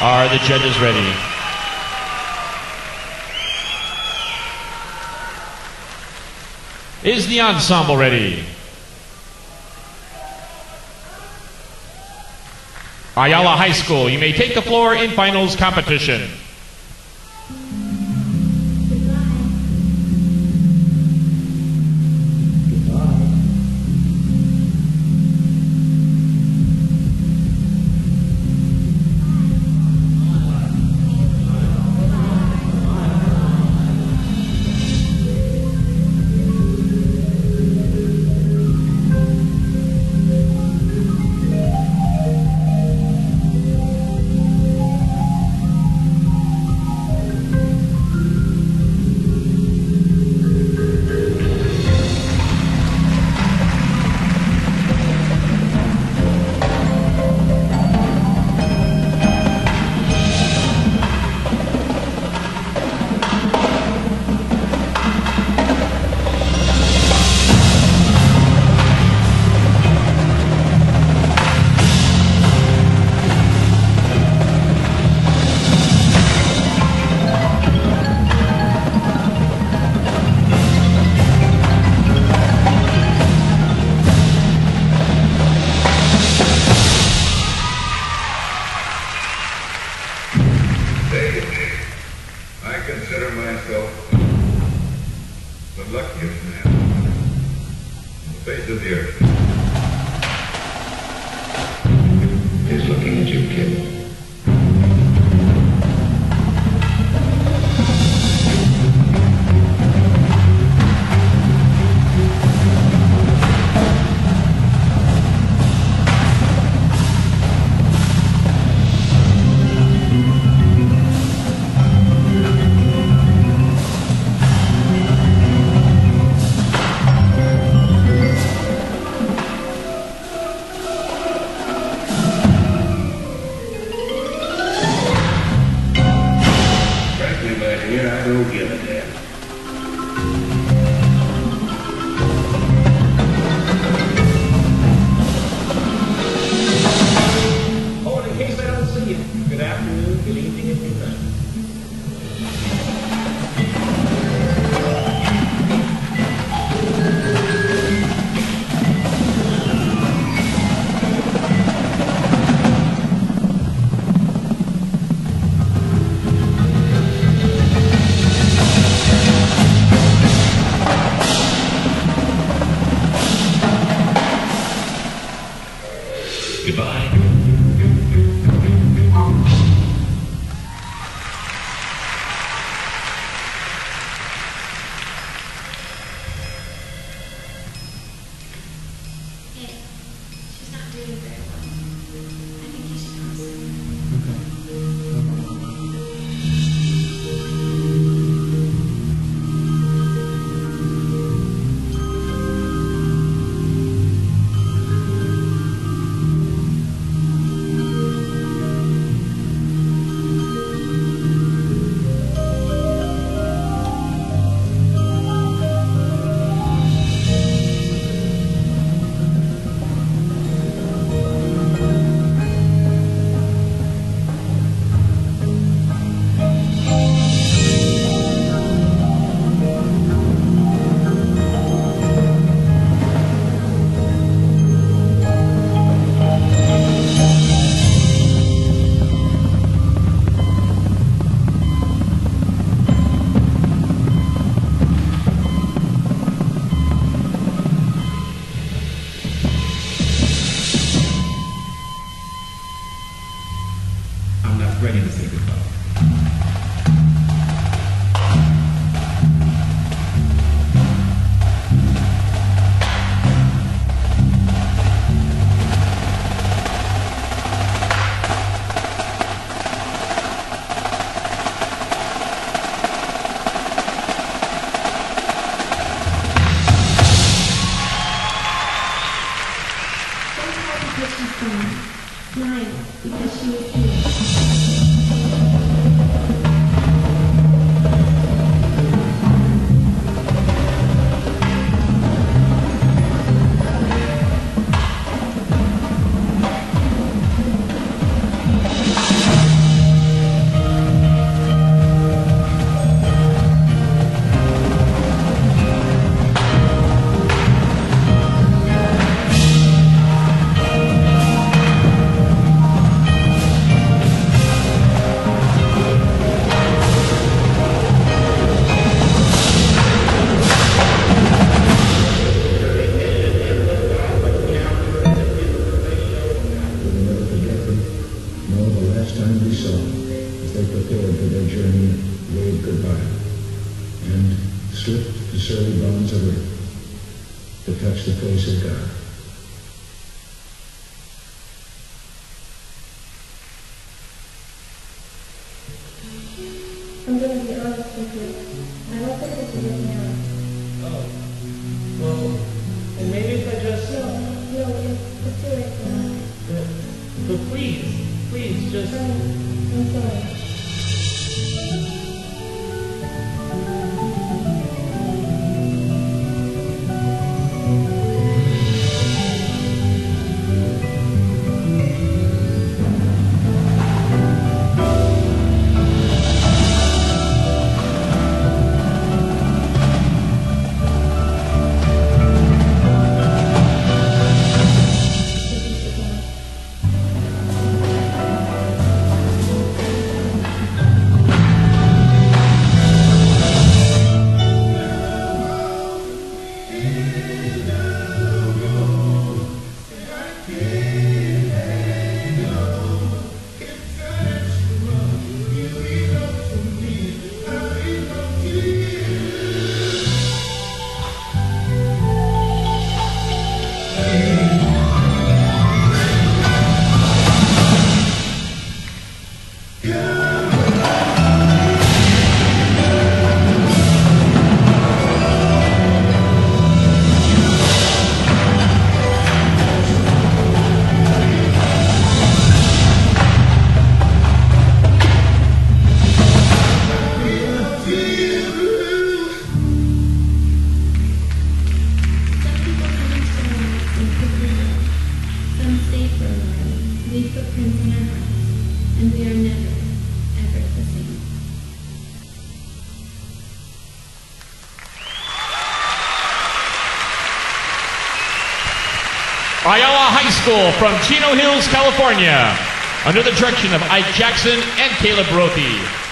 Are the judges ready? Is the ensemble ready? Ayala High School, you may take the floor in finals competition. Michigan. either. blind because she was here. Slipped the surly bonds of earth to touch the face of God. I'm gonna be honest with you. I don't think this is it now. Oh. Well, and maybe if I just. No, no, it's, it's too late now. But, but please, please, just. I'm, I'm sorry. Ayala High School from Chino Hills, California, under the direction of Ike Jackson and Caleb Rothy.